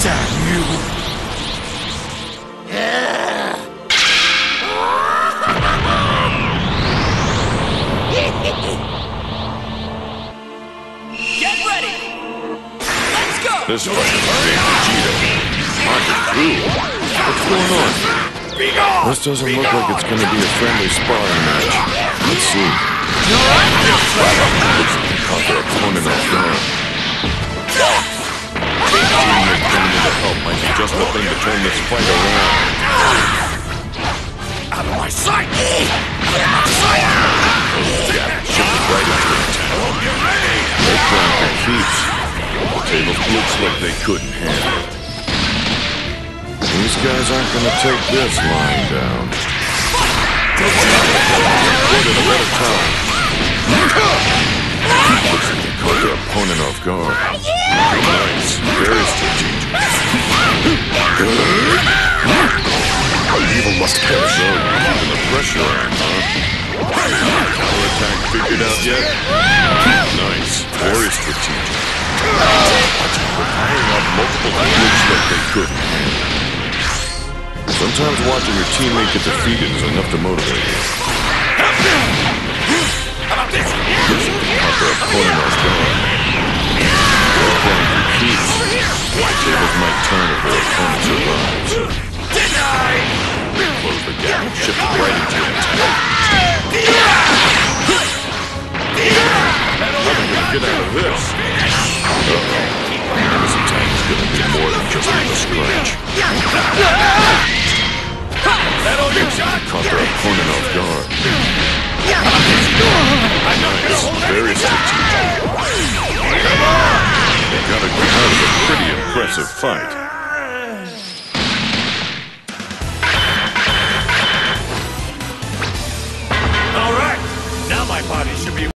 Get ready. Let's go. This place is big Vegeta. Rocket crew. What's going on? This doesn't look like it's going to be a friendly sparring match. Let's see. Turn this fight around. Out of my sight! Out of my sight! Gap shifted right into attack. They're trying for keeps. The table looks like they couldn't handle it. These guys aren't to take this lying down. At a better time. Looks like they caught their opponent off guard. Yet? Nice. Very strategic. They're firing off multiple looks like they couldn't. Sometimes watching your teammate get defeated is enough to motivate you. Get out of this? Uh-oh. This attack is gonna be more than just a scratch. Caught their opponent off guard. Nice. Very strategic. They got a, that was a pretty impressive fight.